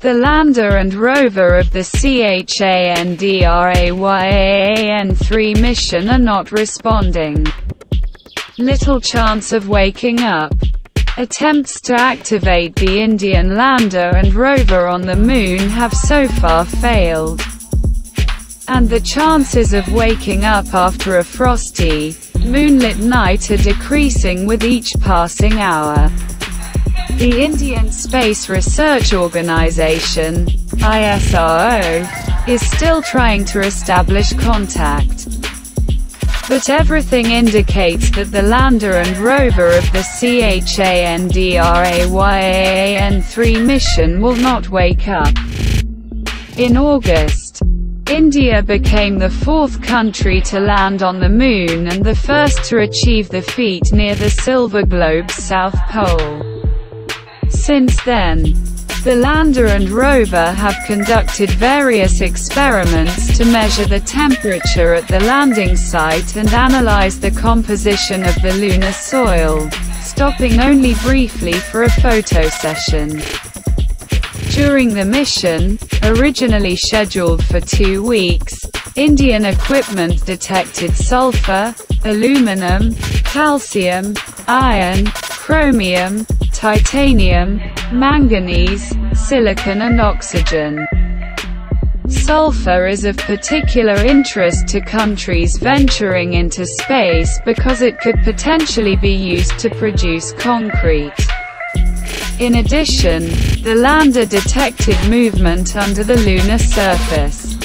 The lander and rover of the Chandrayaan-3 mission are not responding. Little chance of waking up. Attempts to activate the Indian lander and rover on the Moon have so far failed. And the chances of waking up after a frosty, moonlit night are decreasing with each passing hour. The Indian Space Research Organisation, ISRO, is still trying to establish contact. But everything indicates that the lander and rover of the Chandrayaan-3 mission will not wake up. In August, India became the fourth country to land on the Moon and the first to achieve the feat near the Silver Globe's South Pole. Since then, the lander and rover have conducted various experiments to measure the temperature at the landing site and analyze the composition of the lunar soil, stopping only briefly for a photo session. During the mission, originally scheduled for two weeks, Indian equipment detected sulfur, aluminum, calcium, iron, chromium, titanium, manganese, silicon and oxygen. Sulfur is of particular interest to countries venturing into space because it could potentially be used to produce concrete. In addition, the lander detected movement under the lunar surface.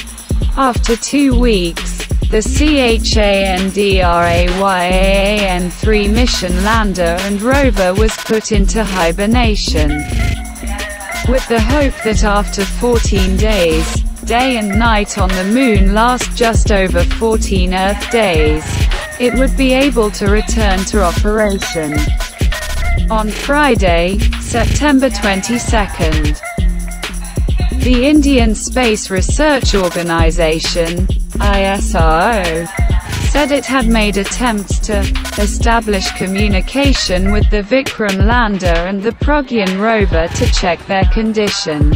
After two weeks, the Chandrayaan-3 mission lander and rover was put into hibernation. With the hope that after 14 days, day and night on the Moon last just over 14 Earth days, it would be able to return to operation. On Friday, September 22, the Indian Space Research Organisation, ISRO, said it had made attempts to establish communication with the Vikram lander and the Pragyan rover to check their condition.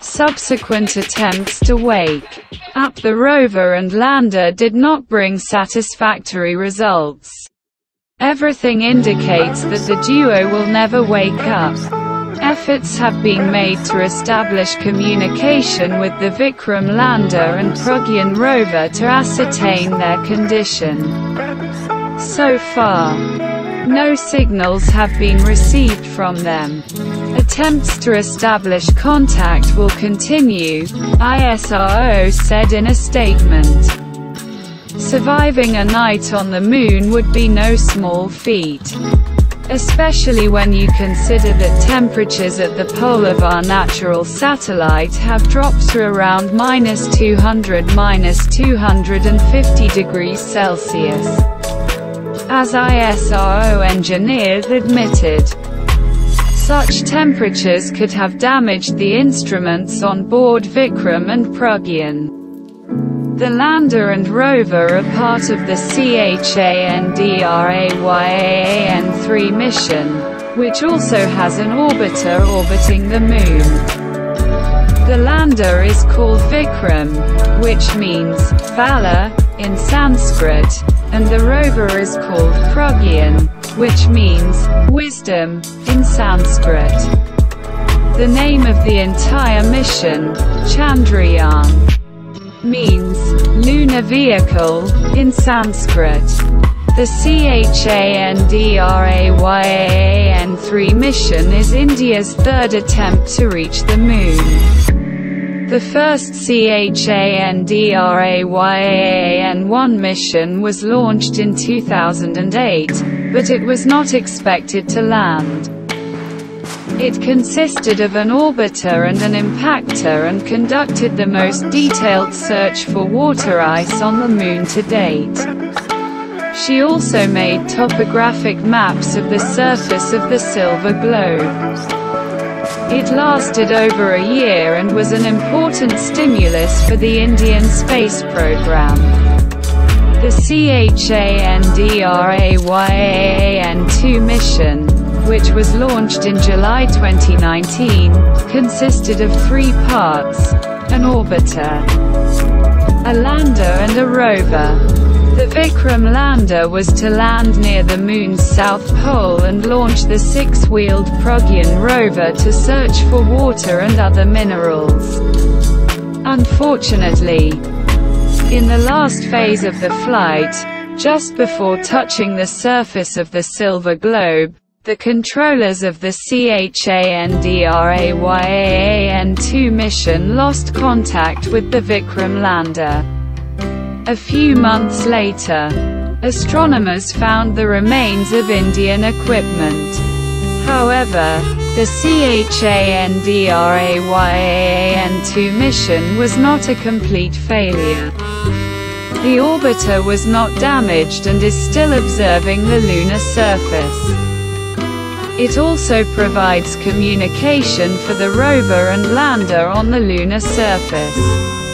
Subsequent attempts to wake up the rover and lander did not bring satisfactory results. Everything indicates that the duo will never wake up. Efforts have been made to establish communication with the Vikram lander and Pragyan rover to ascertain their condition. So far, no signals have been received from them. Attempts to establish contact will continue, ISRO said in a statement. Surviving a night on the Moon would be no small feat. Especially when you consider that temperatures at the pole of our natural satellite have dropped to around minus 200 minus 250 degrees Celsius. As ISRO engineers admitted, such temperatures could have damaged the instruments on board Vikram and Pragyan. The lander and rover are part of the Chandrayaan-3 mission, which also has an orbiter orbiting the Moon. The lander is called Vikram, which means valor in Sanskrit, and the rover is called Pragyan, which means wisdom in Sanskrit. The name of the entire mission, Chandrayaan, means lunar vehicle in Sanskrit. The Chandrayaan-3 mission is India's third attempt to reach the Moon. The first Chandrayaan-1 mission was launched in 2008, but it was not expected to land. It consisted of an orbiter and an impactor and conducted the most detailed search for water ice on the Moon to date. She also made topographic maps of the surface of the silver globe. It lasted over a year and was an important stimulus for the Indian space program. The CHANDRAYAAN-2 mission, which was launched in July 2019, consisted of three parts. An orbiter, a lander and a rover. The Vikram lander was to land near the Moon's south pole and launch the six-wheeled Pragyan rover to search for water and other minerals. Unfortunately, in the last phase of the flight, just before touching the surface of the silver globe, the controllers of the CHANDRAYAAN-2 mission lost contact with the Vikram lander. A few months later, astronomers found the remains of Indian equipment. However, the CHANDRAYAAN-2 mission was not a complete failure. The orbiter was not damaged and is still observing the lunar surface. It also provides communication for the rover and lander on the lunar surface.